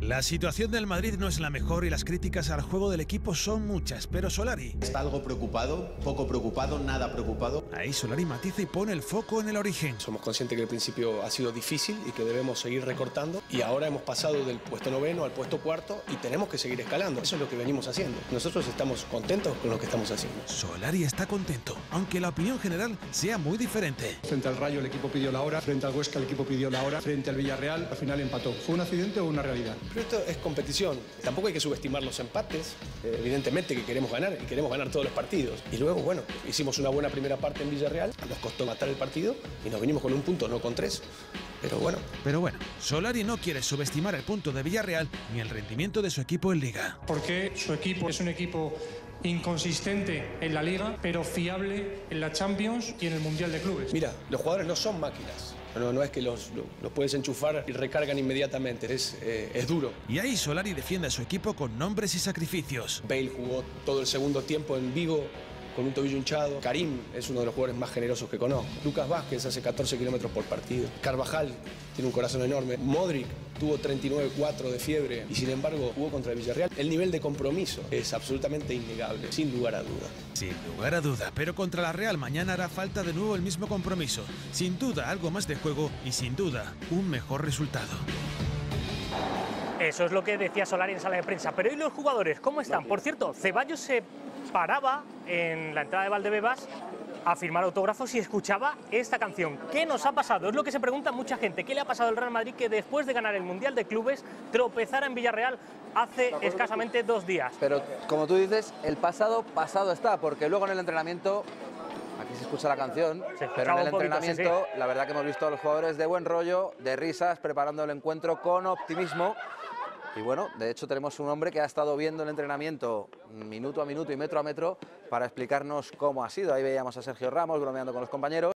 La situación del Madrid no es la mejor y las críticas al juego del equipo son muchas, pero Solari... Está algo preocupado, poco preocupado, nada preocupado. Ahí Solari matiza y pone el foco en el origen. Somos conscientes que el principio ha sido difícil y que debemos seguir recortando y ahora hemos pasado del puesto noveno al puesto cuarto y tenemos que seguir escalando. Eso es lo que venimos haciendo. Nosotros estamos contentos con lo que estamos haciendo. Solari está contento, aunque la opinión general sea muy diferente. Frente al Rayo el equipo pidió la hora, frente al Huesca el equipo pidió la hora, frente al Villarreal al final empató. ¿Fue un accidente o una realidad? Pero esto es competición. Tampoco hay que subestimar los empates. Eh, evidentemente que queremos ganar y queremos ganar todos los partidos. Y luego, bueno, hicimos una buena primera parte en Villarreal, nos costó matar el partido y nos vinimos con un punto, no con tres. Pero bueno. Pero bueno, Solari no quiere subestimar el punto de Villarreal ni el rendimiento de su equipo en Liga. Porque su equipo es un equipo inconsistente en la Liga, pero fiable en la Champions y en el Mundial de Clubes. Mira, los jugadores no son máquinas. No, no es que los, los puedes enchufar y recargan inmediatamente, es, eh, es duro. Y ahí Solari defiende a su equipo con nombres y sacrificios. Bale jugó todo el segundo tiempo en Vigo con un tobillo hinchado. Karim es uno de los jugadores más generosos que conozco. Lucas Vázquez hace 14 kilómetros por partido. Carvajal tiene un corazón enorme. Modric tuvo 39-4 de fiebre y sin embargo jugó contra el Villarreal. El nivel de compromiso es absolutamente innegable, sin lugar a duda. Sin lugar a duda, pero contra la Real mañana hará falta de nuevo el mismo compromiso. Sin duda algo más de juego y sin duda un mejor resultado. Eso es lo que decía Solari en sala de prensa. Pero ¿y los jugadores cómo están? Por cierto, Ceballos se paraba en la entrada de Valdebebas a firmar autógrafos y escuchaba esta canción. ¿Qué nos ha pasado? Es lo que se pregunta mucha gente. ¿Qué le ha pasado al Real Madrid que después de ganar el Mundial de Clubes tropezara en Villarreal hace escasamente dos días? Pero como tú dices, el pasado pasado está, porque luego en el entrenamiento Aquí se escucha la canción, pero en el entrenamiento la verdad que hemos visto a los jugadores de buen rollo, de risas, preparando el encuentro con optimismo. Y bueno, de hecho tenemos un hombre que ha estado viendo el entrenamiento minuto a minuto y metro a metro para explicarnos cómo ha sido. Ahí veíamos a Sergio Ramos bromeando con los compañeros.